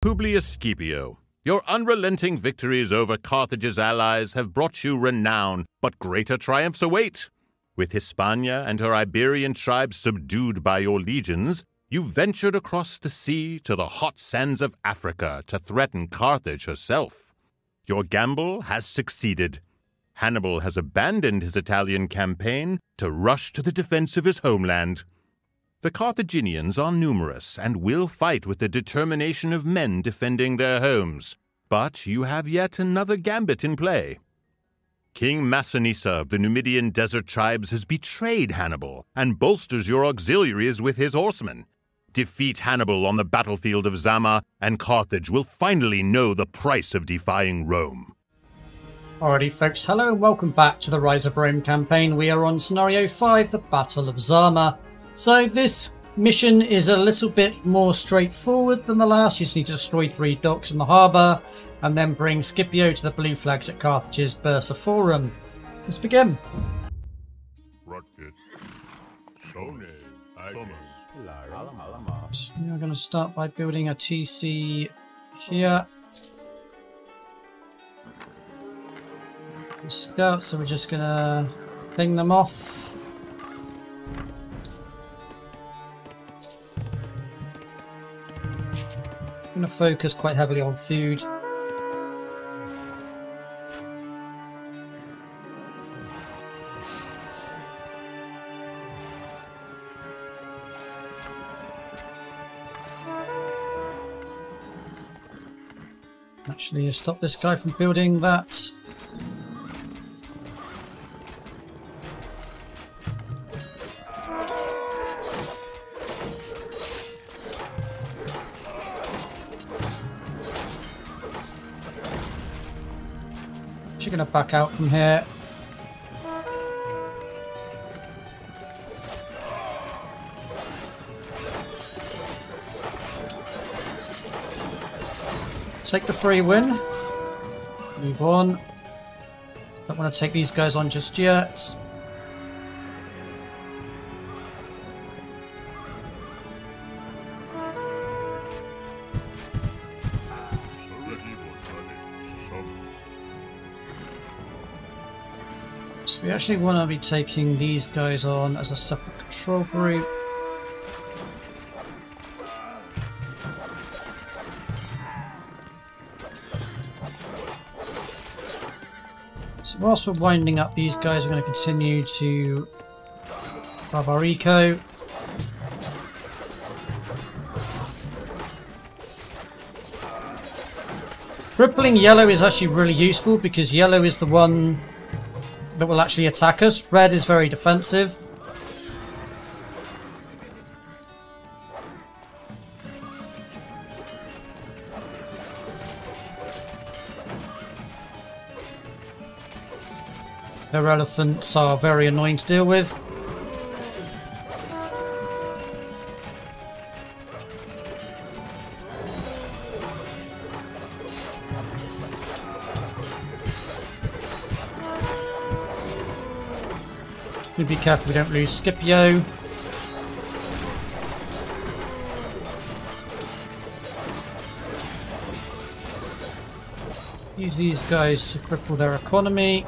Publius Scipio, your unrelenting victories over Carthage's allies have brought you renown, but greater triumphs await. With Hispania and her Iberian tribes subdued by your legions, you ventured across the sea to the hot sands of Africa to threaten Carthage herself. Your gamble has succeeded. Hannibal has abandoned his Italian campaign to rush to the defense of his homeland. The Carthaginians are numerous and will fight with the determination of men defending their homes. But you have yet another gambit in play. King Massinissa of the Numidian desert tribes has betrayed Hannibal and bolsters your auxiliaries with his horsemen. Defeat Hannibal on the battlefield of Zama, and Carthage will finally know the price of defying Rome. Alrighty, folks, hello and welcome back to the Rise of Rome campaign. We are on Scenario 5, the Battle of Zama. So this mission is a little bit more straightforward than the last. You just need to destroy three docks in the harbour and then bring Scipio to the blue flags at Carthage's Byrsa Forum. Let's begin. We are going to start by building a TC here. Scouts, so we're just going to ping them off. Going to focus quite heavily on food. Actually, stop this guy from building that going to back out from here. Take the free win. Move on. Don't want to take these guys on just yet. So we actually want to be taking these guys on as a separate control group. So whilst we're winding up these guys, we're going to continue to grab our eco. Crippling yellow is actually really useful because yellow is the one that will actually attack us. Red is very defensive. Their elephants are very annoying to deal with. Be careful we don't lose Scipio. Use these guys to cripple their economy.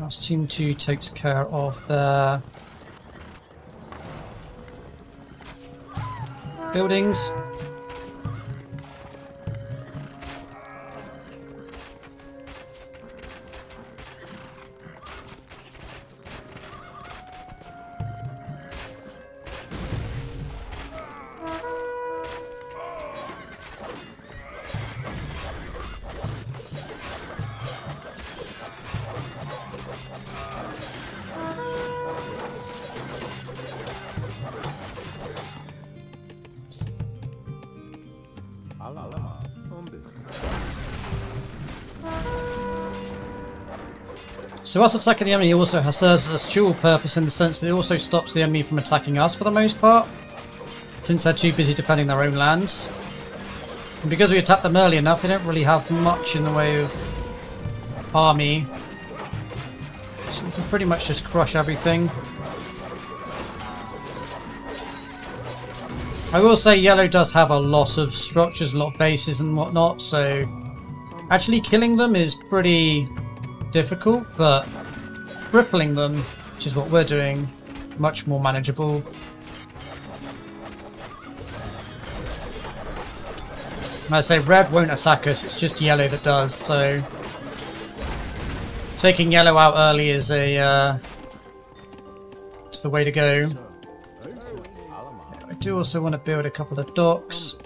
Last team 2 takes care of their buildings. So whilst attacking the enemy also serves as a dual purpose in the sense that it also stops the enemy from attacking us for the most part, since they're too busy defending their own lands. And because we attack them early enough, they don't really have much in the way of army. So we can pretty much just crush everything. I will say yellow does have a lot of structures, a lot of bases and whatnot, so actually killing them is pretty difficult, but crippling them, which is what we're doing, much more manageable. I say red won't attack us, it's just yellow that does, so taking yellow out early is a uh, it's the way to go. Do also want to build a couple of docks.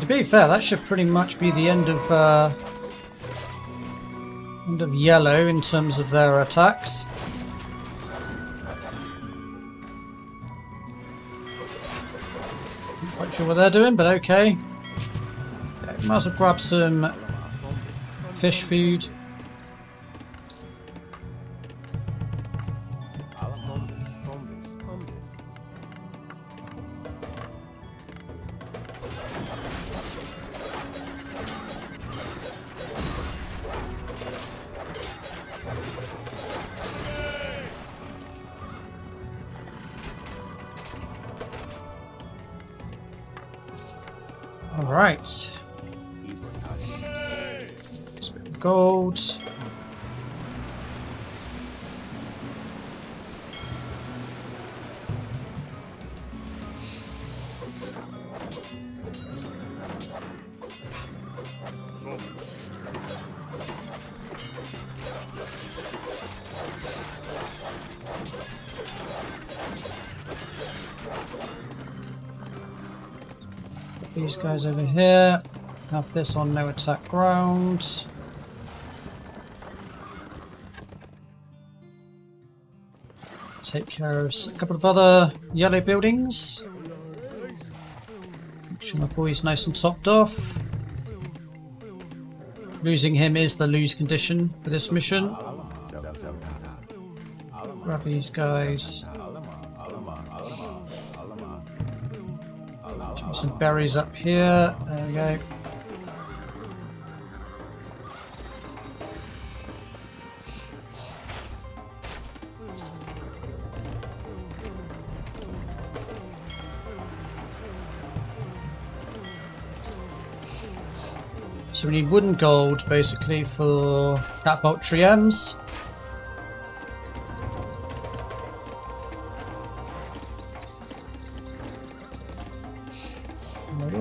To be fair, that should pretty much be the end of uh, end of yellow in terms of their attacks. Not quite sure what they're doing, but okay. okay might as well grab some fish food. Alright. Gold. These guys over here. Have this on no attack ground. Take care of a couple of other yellow buildings. Make sure my boy's nice and topped off. Losing him is the lose condition for this mission. Grab these guys. Some berries up here. There we go. So we need wooden gold basically for catapult triremes.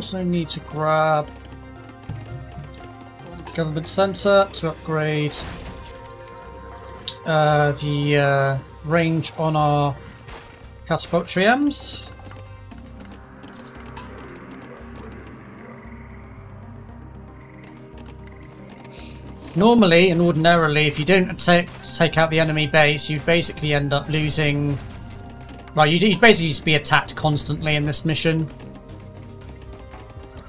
Also need to grab government center to upgrade uh, the uh, range on our catapult triremes. Normally and ordinarily, if you don't take, take out the enemy base, you basically end up losing... Well, you'd basically used to be attacked constantly in this mission.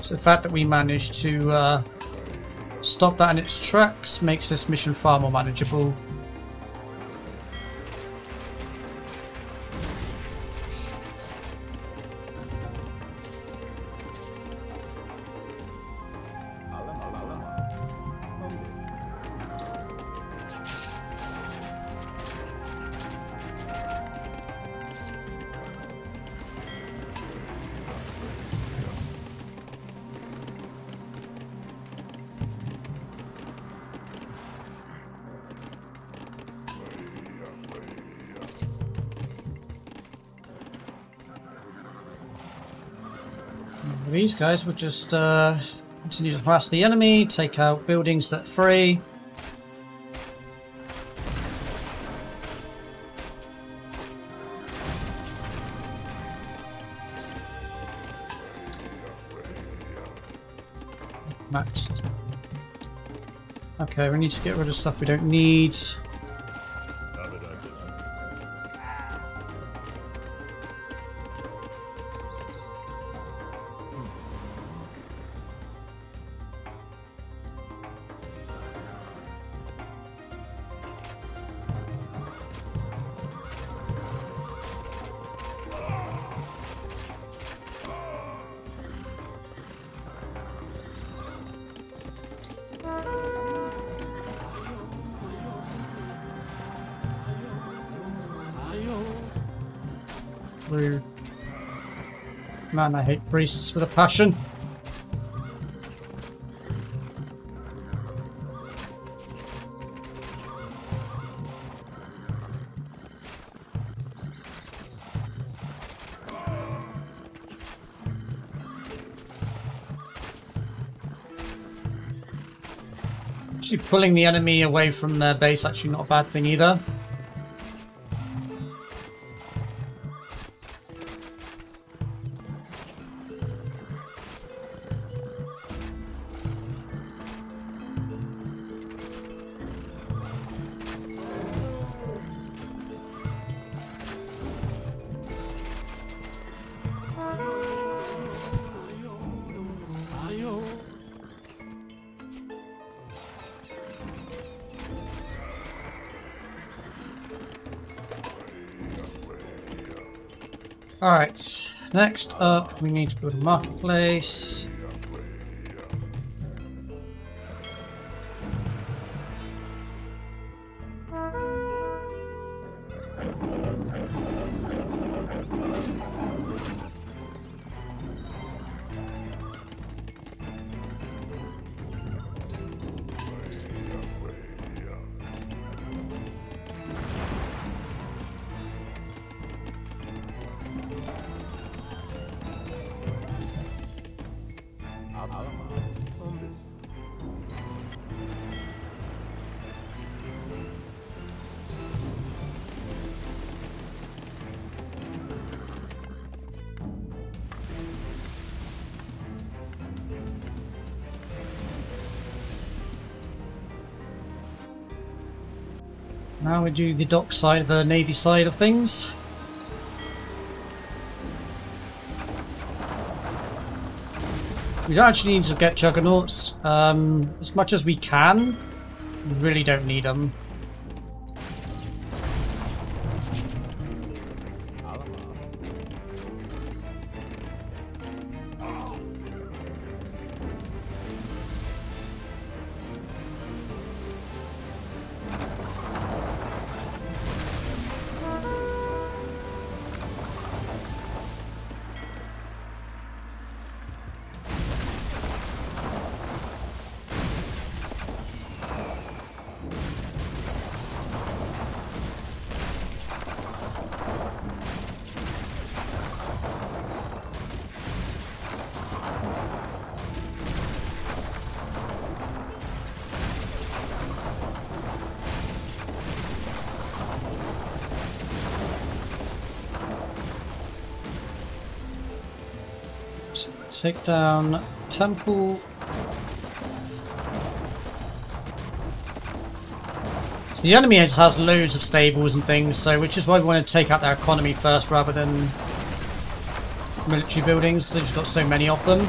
So the fact that we managed to uh, stop that in its tracks makes this mission far more manageable. These guys would just uh, continue to harass the enemy, take out buildings that free. Max. Okay, we need to get rid of stuff we don't need. Man, I hate priests with a passion. Actually, pulling the enemy away from their base actually not a bad thing either. Alright, next up we need to build a marketplace. Now we do the dock side, the navy side of things. We don't actually need to get juggernauts. Um, as much as we can, we really don't need them. Take down temple. So the enemy just has loads of stables and things, so which is why we want to take out their economy first rather than military buildings, because they've just got so many of them.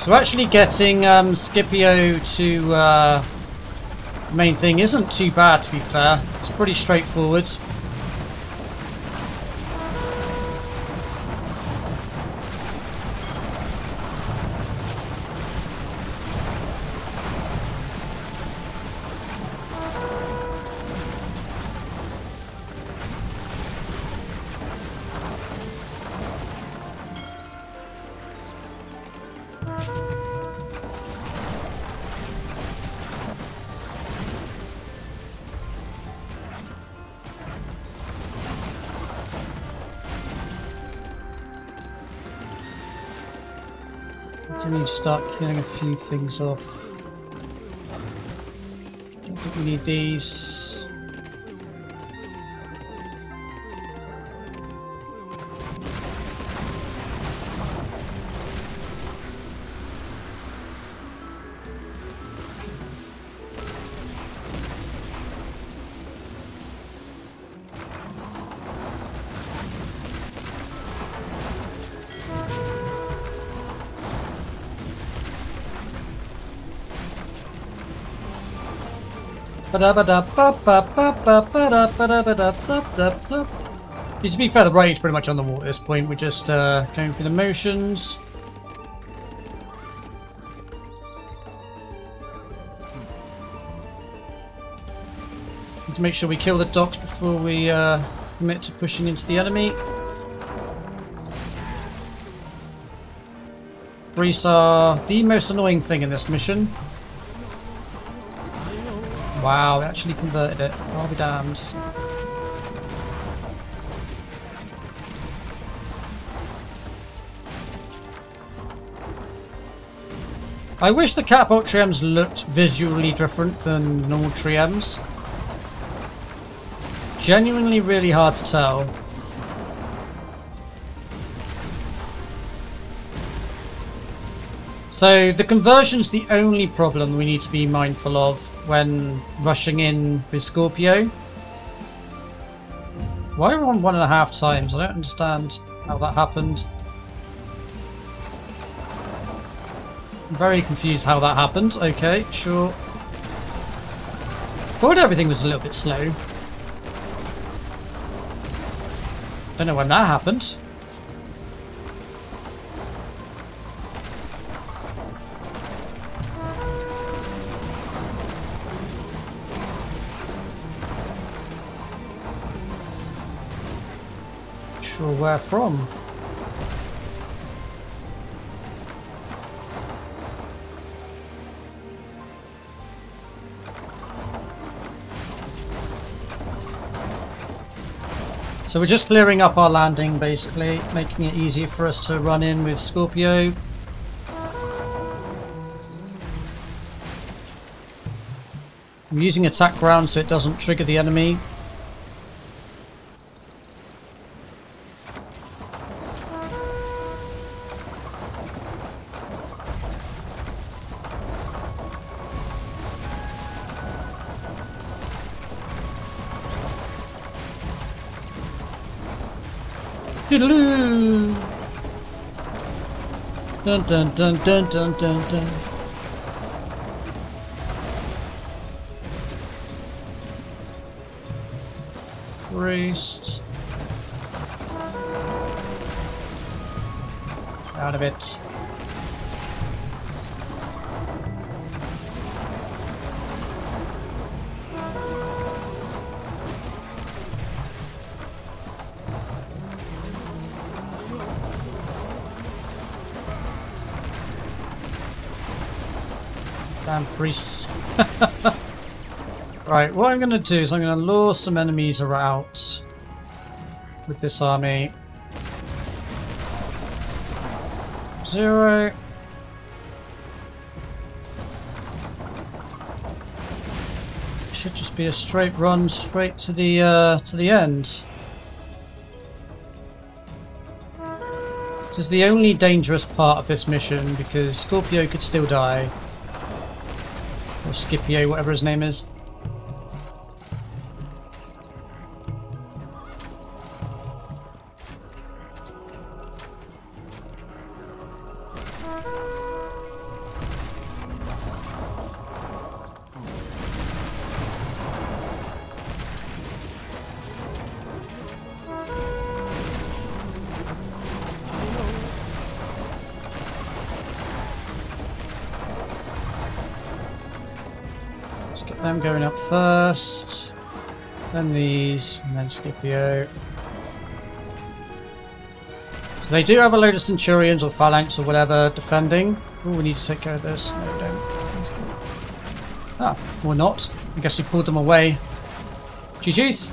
So actually getting um, Scipio to uh, main thing isn't too bad to be fair. It's pretty straightforward. Do need to start killing a few things off. Don't think we need these. To be fair, the writing's pretty much on the wall at this point. We're just uh, going through the motions. Need to make sure we kill the docks before we uh, commit to pushing into the enemy. Grease are the most annoying thing in this mission. Wow, we actually converted it. I'll be damned. I wish the catapult trims looked visually different than normal trims. Genuinely really hard to tell. So the conversion's the only problem we need to be mindful of when rushing in with Scorpio. Why are we on one and a half times? I don't understand how that happened. I'm very confused how that happened. Okay, sure. Thought everything was a little bit slow. Don't know when that happened. Sure where from. So we're just clearing up our landing, basically, making it easier for us to run in with Scorpio. I'm using attack ground so it doesn't trigger the enemy. Doodaloo! Dun dun dun dun dun dun dun. Priest. Out of it. Damn priests. right, what I'm going to do is I'm going to lure some enemies out with this army. Zero. Should just be a straight run straight to the uh, to the end. This is the only dangerous part of this mission because Scorpio could still die. Or Scipio, whatever his name is. Let's get them going up first. Then these, and then Scipio. So they do have a load of Centurions or Phalanx or whatever defending. Oh, we need to take care of this. No, we don't. Let's go. Ah, or not. I guess we pulled them away. GG's.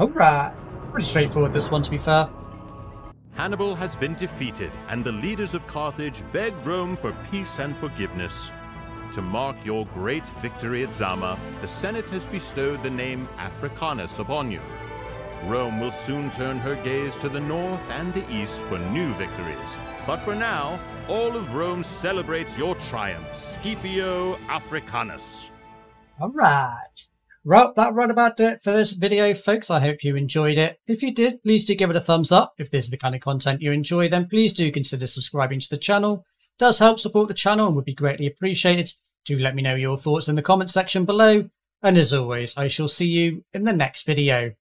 Alright. Pretty straightforward this one to be fair. Hannibal has been defeated, and the leaders of Carthage beg Rome for peace and forgiveness. To mark your great victory at Zama, the Senate has bestowed the name Africanus upon you. Rome will soon turn her gaze to the north and the east for new victories. But for now, all of Rome celebrates your triumph, Scipio Africanus. Alright. Right, that right about it for this video, folks. I hope you enjoyed it. If you did, please do give it a thumbs up. If this is the kind of content you enjoy, then please do consider subscribing to the channel. Does help support the channel and would be greatly appreciated. Do let me know your thoughts in the comment section below. And as always, I shall see you in the next video.